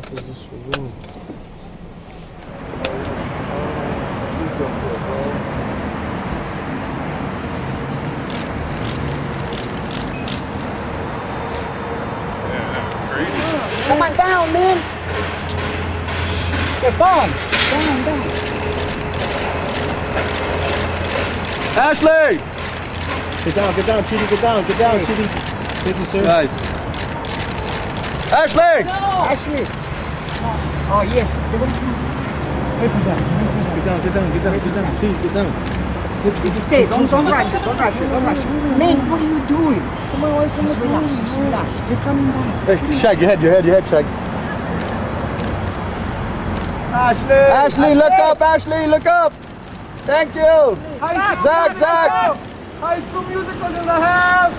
fuck is this for room? Come on down, man. Stefan, down, down. Ashley! Get down, get down, Chidi, get down, get down, Chidi. Thank you, sir. Guys. Ashley! Ashley. Oh, yes. Wait for that. Get down, get down, get down, get down, please, get down. Easy, stay. Don't, don't rush. Don't rush. Don't rush. Man, what are you doing? Come on, just relax. Just relax. You're coming back. Hey, Shag, your head, your head, your head, Shag. Ashley! Ashley, look up, Ashley, look up! Thank you! Zac, Zac! High school musicals in the house!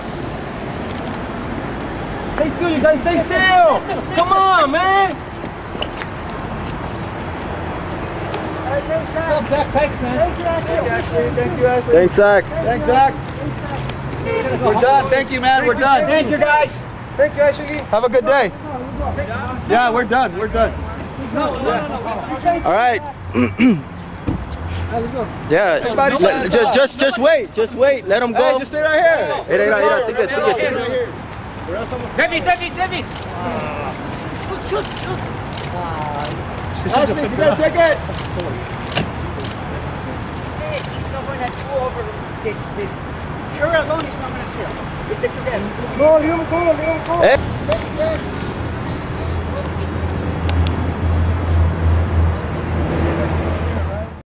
Stay still, you guys, stay still! Come on, man! What's up, Zac? Thanks, man. Thank you, Ashley. Ashley, thank you, Ashley. Thanks, Zac. Thanks, Zac. We're done. Thank you, man. We're done. Thank you, guys. Thank you, Ashley. Have a good day. Yeah, we're done. We're done. All right. let's go. Yeah. Let- Just, just, just wait. Just wait. Let them go. Hey, just stay right here. Hey, hey, hey, hey, ticket, ticket. David, David, David. Shoot, shoot, shoot. Ashley, you got a ticket? Hey, she's not going to go over this, this. Her alone is not going to sell. It's the together. No, you go, you don't go. Hey.